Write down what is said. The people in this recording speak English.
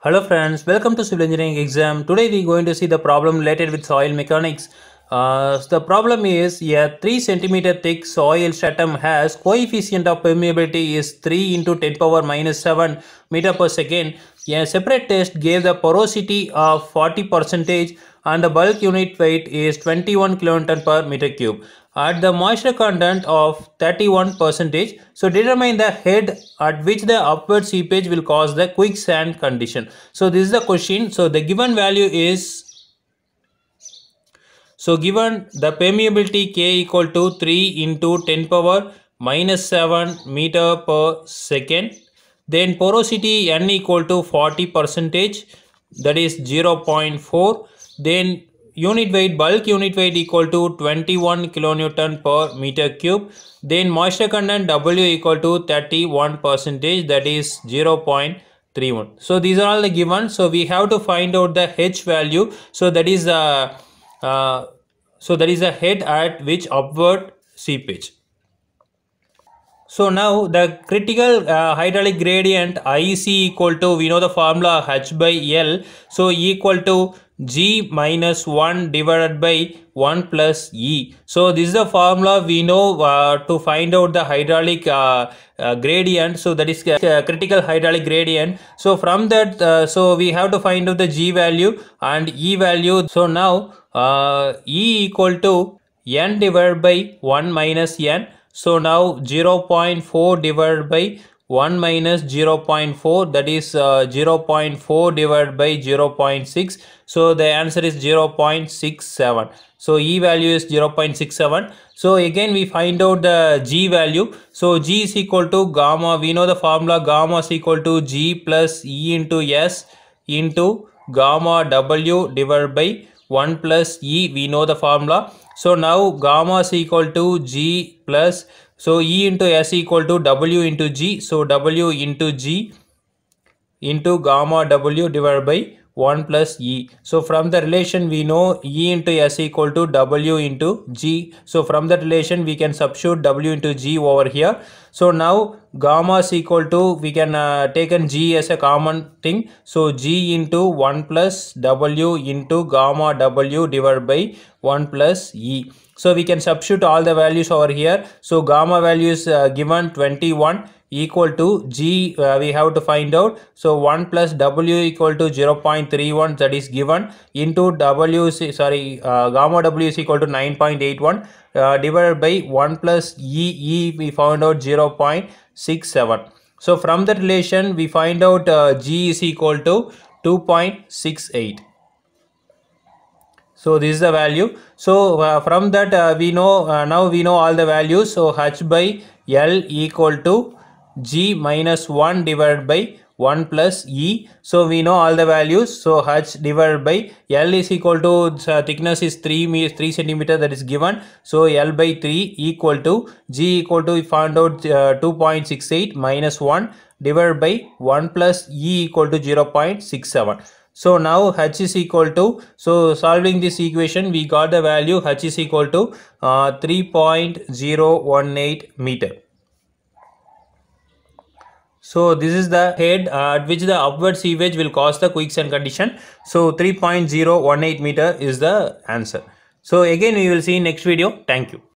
Hello friends, welcome to civil engineering exam. Today we are going to see the problem related with soil mechanics. Uh, so the problem is a 3 centimeter thick soil stratum has coefficient of permeability is 3 into 10 power minus 7 meter per second. A separate test gave the porosity of 40 percentage and the bulk unit weight is 21 kilonewton per meter cube. At the moisture content of 31 percentage so determine the head at which the upward seepage will cause the quicksand condition. So this is the question. So the given value is so given the permeability k equal to 3 into 10 power minus 7 meter per second then porosity n equal to 40 percentage that is 0.4 then unit weight bulk unit weight equal to 21 kilonewton per meter cube then moisture content w equal to 31 percentage that is 0.31 so these are all the given. So we have to find out the h value. So that is the uh, so there is a head at which upward seepage. So now the critical uh, hydraulic gradient IC equal to we know the formula H by L. So equal to G minus 1 divided by 1 plus E. So this is the formula we know uh, to find out the hydraulic uh, uh, gradient. So that is critical hydraulic gradient. So from that uh, so we have to find out the G value and E value. So now uh, E equal to N divided by 1 minus N so now 0.4 divided by 1 minus 0.4 that is uh, 0.4 divided by 0.6 so the answer is 0.67 so e value is 0.67 so again we find out the g value. So g is equal to gamma. We know the formula gamma is equal to g plus e into s into gamma w divided by 1 plus e. We know the formula. So now gamma is equal to G plus so E into S equal to W into G. So W into G into gamma W divided by 1 plus E. So from the relation we know E into S equal to W into G. So from that relation we can substitute W into G over here. So now gamma is equal to we can uh, take an G as a common thing. So G into 1 plus W into gamma W divided by 1 plus E. So we can substitute all the values over here. So gamma value is uh, given 21 equal to G uh, we have to find out. So 1 plus W equal to 0.31 that is given into W sorry uh, gamma W is equal to 9.81 uh, divided by 1 plus E, E we found out 0.67. So from that relation we find out uh, G is equal to 2.68 so this is the value so uh, from that uh, we know now we know all the values so h by l equal to g minus 1 divided by 1 plus e. So we know all the values. So h divided by l is equal to uh, thickness is 3 me 3 centimeter that is given. So l by 3 equal to g equal to we found out uh, 2.68 minus 1 divided by 1 plus e equal to 0.67 so now h is equal to so solving this equation we got the value h is equal to uh, 3.018 meter so this is the head uh, at which the upward seepage will cause the quicksand condition. So 3.018 meter is the answer. So again we will see next video. Thank you